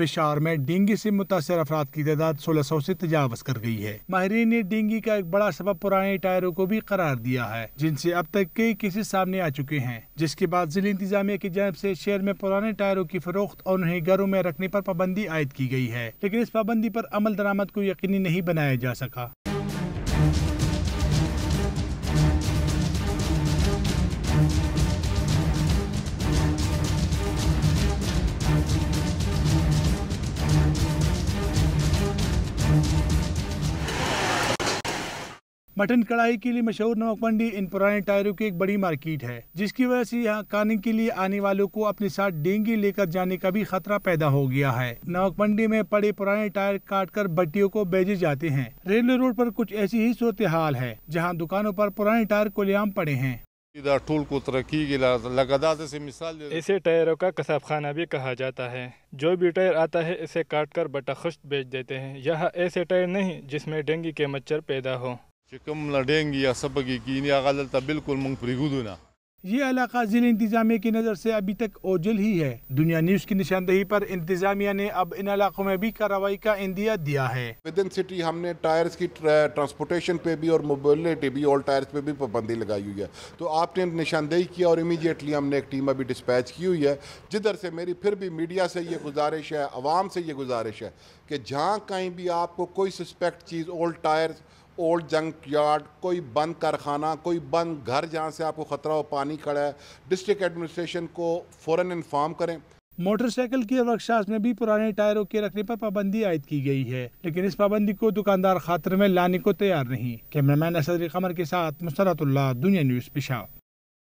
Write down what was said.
پشاور میں ڈینگی سے متاثر افراد کی تعداد سولہ سو سے تجاوز کر گئی ہے۔ ماہرین نے ڈینگی کا ایک بڑا سبب پرانے ٹائروں کو بھی قرار دیا ہے، جن سے اب تک کئی کیسز سامنے آ چکے ہیں۔ جس کے بعد ضلع انتظامیہ کی جانب سے شہر میں پرانے ٹائروں کی فروخت اور انہیں گھروں میں رکھنے پر پابندی عائد کی گئی ہے، لیکن اس پابندی پر عمل درآمد کو یقینی نہیں بنایا جا سکا۔ مٹن کڑائی کے لیے مشہور نمک منڈی ان پرانے ٹائروں کی ایک بڑی مارکیٹ ہے جس کی وجہ سے یہاں کھانے کے لیے آنے والوں کو اپنے ساتھ ڈینگی لے کر جانے کا بھی خطرہ پیدا ہو گیا ہے۔ نمک منڈی میں پڑے پرانے ٹائر کاٹ کر بٹیوں کو بیچے جاتے ہیں۔ ریلوے روڈ پر کچھ ایسی ہی صورتحال ہے جہاں دکانوں پر پرانے ٹائر کولیام پڑے ہیں۔ اسے ٹائروں کا کساب خانہ بھی کہا جاتا ہے۔ جو بھی ٹائر آتا ہے اسے کاٹ کر بٹا خشت بیچ دیتے ہیں۔ یہاں ایسے ٹائر نہیں جس میں ڈینگی کے مچھر پیدا ہو بالکل منگ پریگودو نا۔ یہ علاقہ ضلع انتظامیہ کی نظر سے ابھی تک اوجل ہی ہے۔ دنیا نیوز کی نشاندہی پر انتظامیہ نے اب ان علاقوں میں بھی کارروائی کا اندیا دیا ہے۔ ودن سٹی ہم نے ٹائرز کی ٹرانسپورٹیشن پہ بھی اور موبلٹی بھی اور ٹائرز پہ بھی پابندی لگائی ہوئی ہے۔ تو آپ نے نشاندہی کیا اور امیجیٹلی ہم نے ایک ٹیم ابھی ڈسپیچ کی ہوئی ہے۔ جدھر سے میری پھر بھی میڈیا سے یہ گزارش ہے عوام سے یہ گزارش ہے کہ جہاں کہیں بھی آپ کو کوئی سسپیکٹ چیز old tyres old junk yard کوئی بند کارخانہ کوئی بند گھر جہاں سے آپ کو خطرہ ہو پانی کھڑا ہے ڈسٹرکٹ ایڈمنسٹریشن کو فوراً انفارم کریں موٹر سائیکل کی ورکشاپ میں بھی پرانے ٹائروں کے رکھنے پر پابندی عائد کی گئی ہے، لیکن اس پابندی کو دکاندار خاطر میں لانے کو تیار نہیں۔ کیمرہ مین اسد قمر کے ساتھ مسرت اللہ، دنیا نیوز پشاور